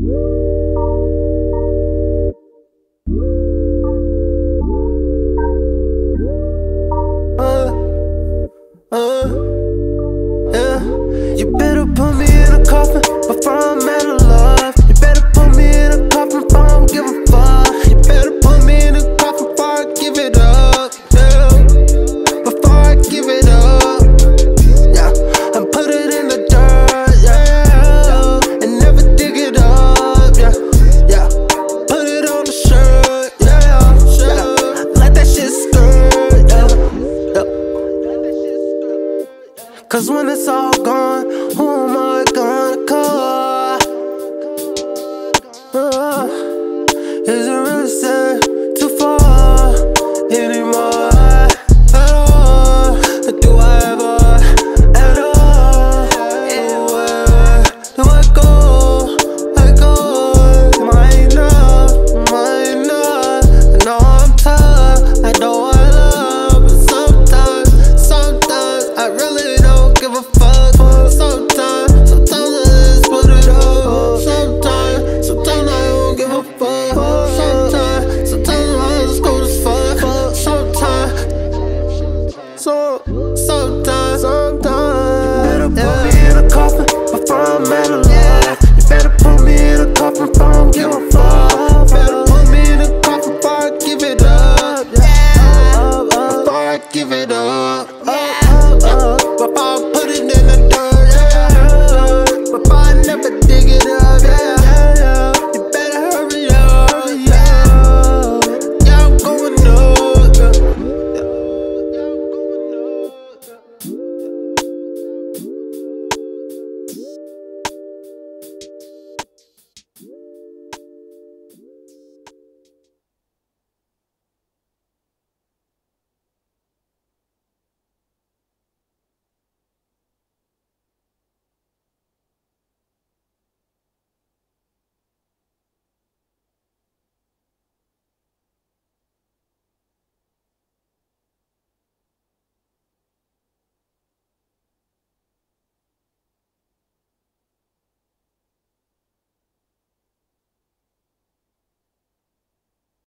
Música Cause when it's all gone, who am I gonna call? Uh, is it really sad So sometimes, sometimes you better yeah. put me in a coffin before I'm out of love. You better put me in a coffin before I'm giving fuck. Better put me in a coffin before I give it up. Yeah. Before I give it up.